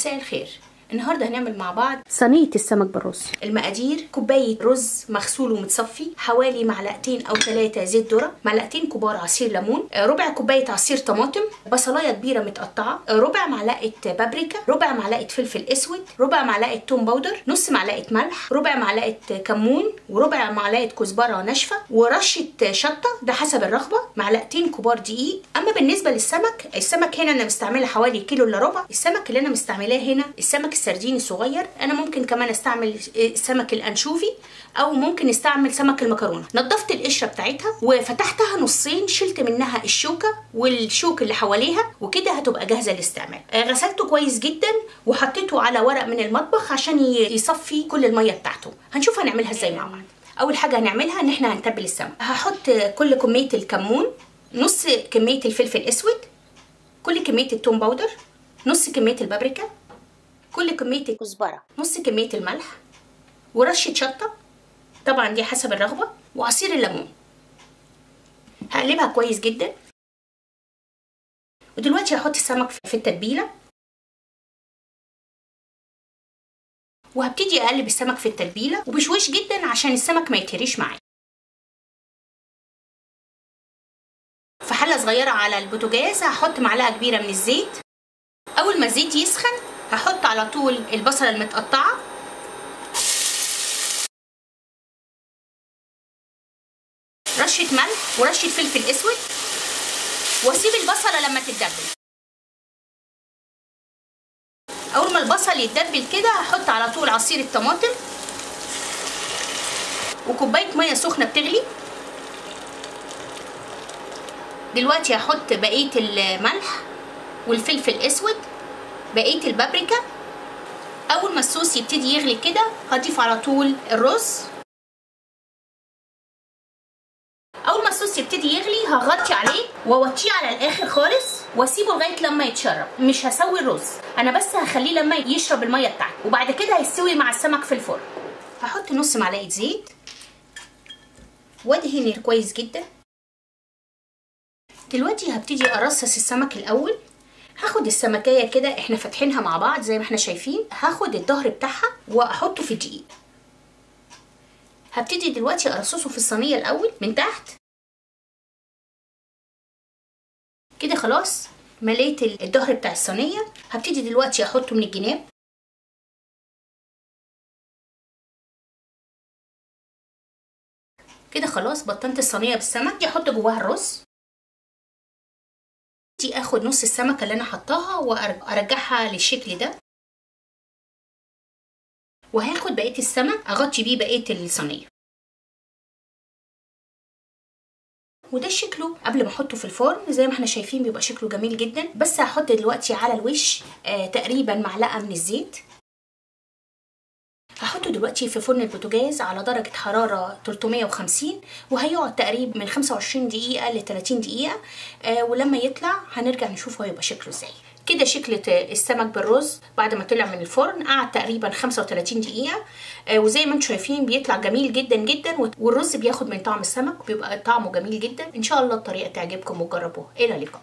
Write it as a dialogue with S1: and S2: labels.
S1: مساء الخير النهارده هنعمل مع بعض
S2: صينية السمك بالرز.
S1: المقادير كوباية رز مغسول ومتصفي حوالي معلقتين أو ثلاثة زيت ذرة معلقتين كبار عصير ليمون ربع كوباية عصير طماطم بصلاية كبيرة متقطعة ربع معلقة بابريكا ربع معلقة فلفل أسود ربع معلقة توم powder نص معلقة ملح ربع معلقة كمون وربع معلقة كزبرة ناشفة ورشة شطة ده حسب الرغبة معلقتين كبار دقيق. أما بالنسبة للسمك السمك هنا أنا مستعملة حوالي كيلو إلا ربع السمك اللي أنا مستعملاه هنا السمك السردين الصغير أنا ممكن كمان أستعمل السمك الأنشوفي أو ممكن أستعمل سمك المكرونة. نضفت القشرة بتاعتها وفتحتها نصين شلت منها الشوكة والشوك اللي حواليها وكده هتبقى جاهزة للاستعمال. آه، غسلته كويس جدا وحطيته على ورق من المطبخ عشان يصفي كل المية بتاعته. هنشوف هنعملها إزاي مع بعض. أول حاجة هنعملها إن إحنا هنتبل السمك. هحط كل كمية الكمون نص كمية الفلفل الأسود كل كمية التوم باودر نص كمية البابريكا كل كمية الكزبرة نص كمية الملح ورشة شطة طبعا دي حسب الرغبة وعصير الليمون. هقلبها كويس جدا. ودلوقتي هحط السمك في التتبيلة. وهبتدي أقلب السمك في التتبيلة وبشويش جدا عشان السمك ما يتهريش معايا. في حلة صغيرة على البوتاجاز هحط معلقة كبيرة من الزيت. أول ما الزيت يسخن هحط على طول البصلة المتقطعة. رشة ملح ورشة فلفل أسود. وأسيب البصلة لما تتدبل. أول ما البصل يتدبل كده هحط على طول عصير الطماطم. وكوباية مية سخنة بتغلي. دلوقتي هحط بقية الملح والفلفل الاسود بقية البابريكا. أول ما الصوص يبتدي يغلي كده هضيف على طول الرز. أول ما الصوص يبتدي يغلي هغطي عليه وأوطيه على الآخر خالص وأسيبه لغاية لما يتشرب. مش هسوي الرز أنا بس هخليه لما يشرب المية بتاعته وبعد كده هيستوي مع السمك في الفرن. هحط نص معلقة زيت. وادهن كويس جدا. دلوقتي هبتدي أرصص السمك الأول. هاخد السمكية كده إحنا فاتحينها مع بعض زي ما إحنا شايفين. هاخد الظهر بتاعها وأحطه في الدقيق. هبتدي دلوقتي أرصصه في الصينية الأول من تحت. كده خلاص مليت الظهر بتاع الصينية. هبتدي دلوقتي أحطه من الجناب. كده خلاص بطنت الصينية بالسمك. أحط جواها الرز. دي آخد نص السمكة اللي أنا حطاها وارجعها للشكل ده. وهاخد بقية السمك أغطي بيه بقية الصينية. وده شكله قبل ما أحطه في الفرن زي ما إحنا شايفين بيبقى شكله جميل جدا. بس هحط دلوقتي على الوش آه تقريبا معلقة من الزيت. هحطه دلوقتي في فرن البوتاجاز على درجة حرارة 350 وهيقعد تقريبا من 25 دقيقة ل 30 دقيقة. آه ولما يطلع هنرجع نشوف هو يبقى شكله إزاي. كده شكل السمك بالرز بعد ما طلع من الفرن قعد تقريبا 35 دقيقة. آه وزي ما أنتم شايفين بيطلع جميل جدا جدا والرز بياخد من طعم السمك بيبقى طعمه جميل جدا. إن شاء الله الطريقة تعجبكم وتجربوها إلى اللقاء.